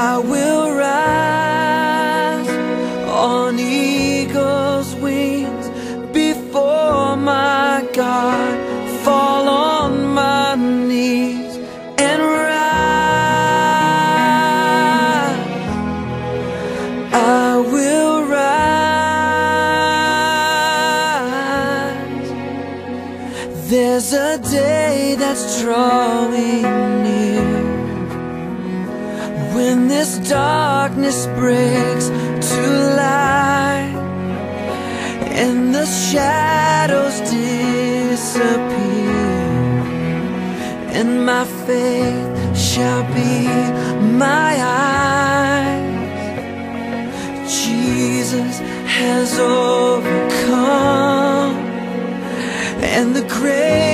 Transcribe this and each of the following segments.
I will this darkness breaks to light and the shadows disappear. And my faith shall be my eyes. Jesus has overcome. And the grave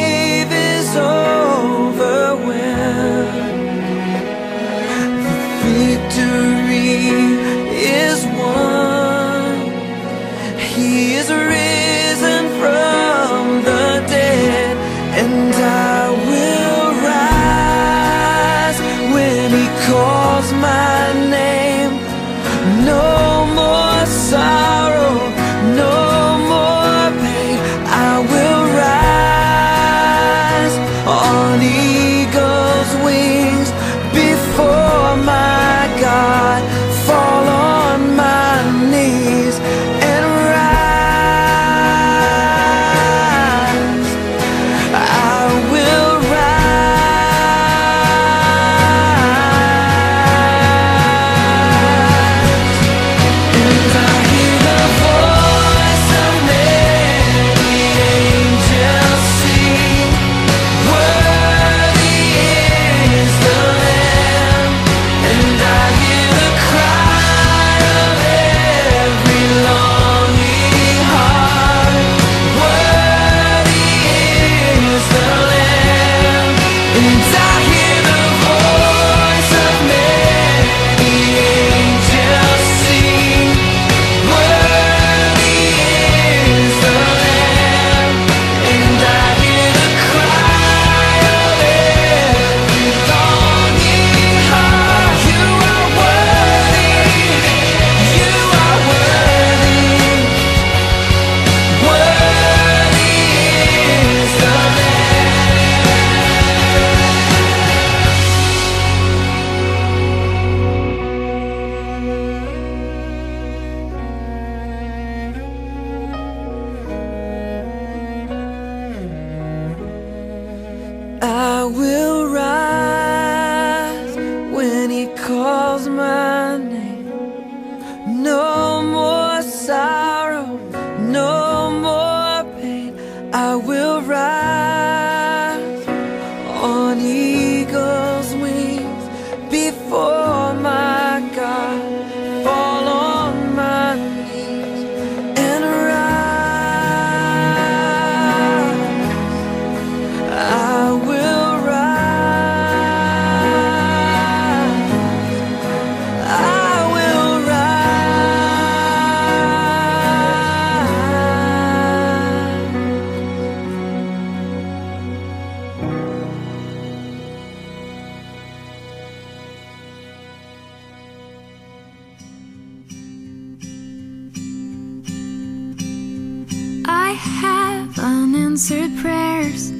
have unanswered prayers.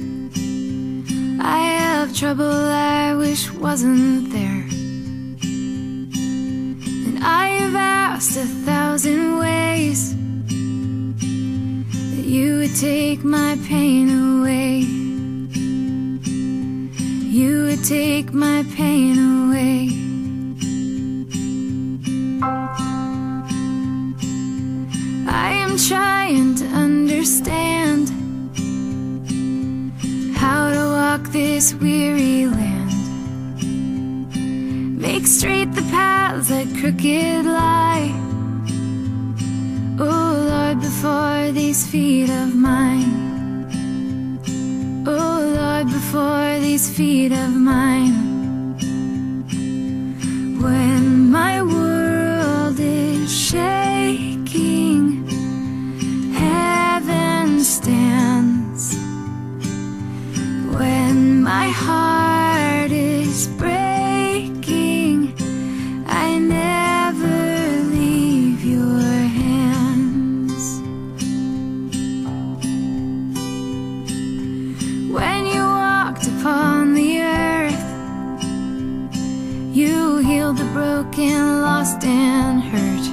I have trouble I wish wasn't there. And I've asked a thousand ways that you would take my pain away. You would take my pain away. Trying to understand how to walk this weary land. Make straight the paths that crooked lie. Oh Lord, before these feet of mine. Oh Lord, before these feet of mine. heal the broken, lost and hurt.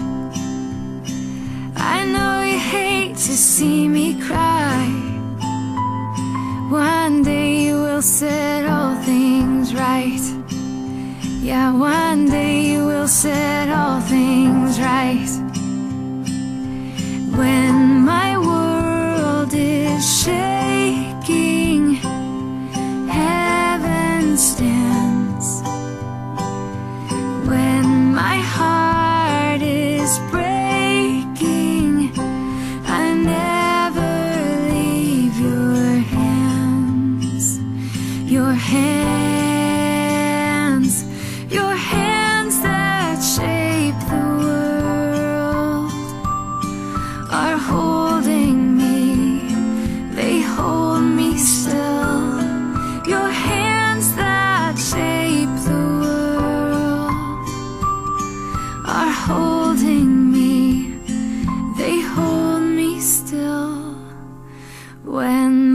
I know you hate to see me cry. One day you will set all things right. Yeah, one day you will set all things right. When my world is shaking Heaven stands. your hand.